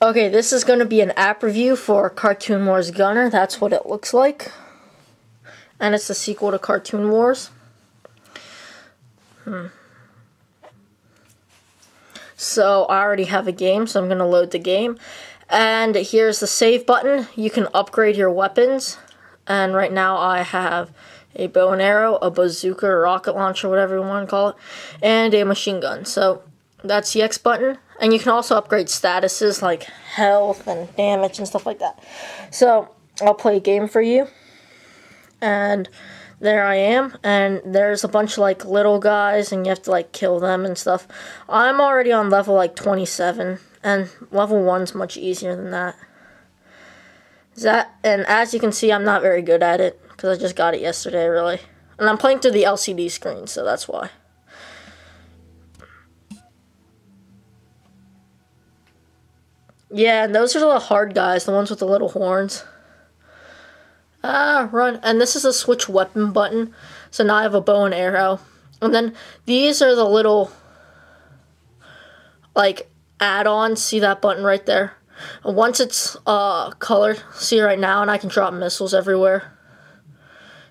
Okay, this is going to be an app review for Cartoon Wars Gunner. That's what it looks like. And it's the sequel to Cartoon Wars. Hmm. So I already have a game, so I'm going to load the game. And here's the save button. You can upgrade your weapons. And right now I have a bow and arrow, a bazooka, or rocket launcher, whatever you want to call it, and a machine gun. So that's the X button. And you can also upgrade statuses like health and damage and stuff like that. So I'll play a game for you. And there I am. And there's a bunch of like little guys and you have to like kill them and stuff. I'm already on level like 27. And level 1's much easier than that. That and as you can see I'm not very good at it because I just got it yesterday really. And I'm playing through the LCD screen so that's why. Yeah, and those are the hard guys, the ones with the little horns. Ah, run. And this is a switch weapon button. So now I have a bow and arrow. And then these are the little, like, add-ons. See that button right there? And once it's uh, colored, see right now, and I can drop missiles everywhere.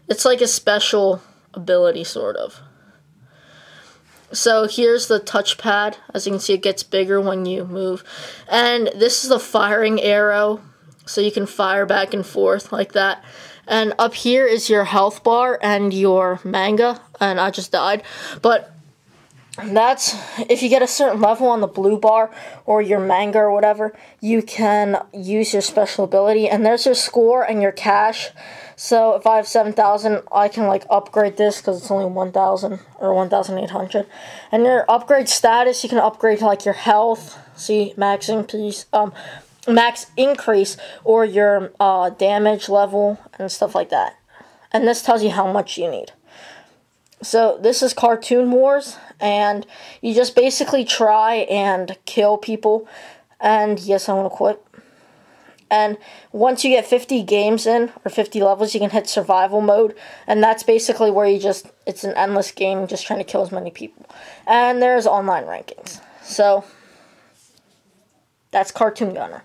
It's like a special ability, sort of. So here's the touchpad. As you can see, it gets bigger when you move. And this is the firing arrow. So you can fire back and forth like that. And up here is your health bar and your manga. And I just died. But that's if you get a certain level on the blue bar or your manga or whatever, you can use your special ability. And there's your score and your cash. So if I have 7,000, I can like upgrade this because it's only 1,000 or 1,800. And your upgrade status, you can upgrade like your health, see max increase, um, max increase, or your uh, damage level and stuff like that. And this tells you how much you need. So this is Cartoon Wars, and you just basically try and kill people. And yes, I want to quit. And once you get 50 games in, or 50 levels, you can hit survival mode. And that's basically where you just, it's an endless game, just trying to kill as many people. And there's online rankings. So, that's Cartoon Gunner.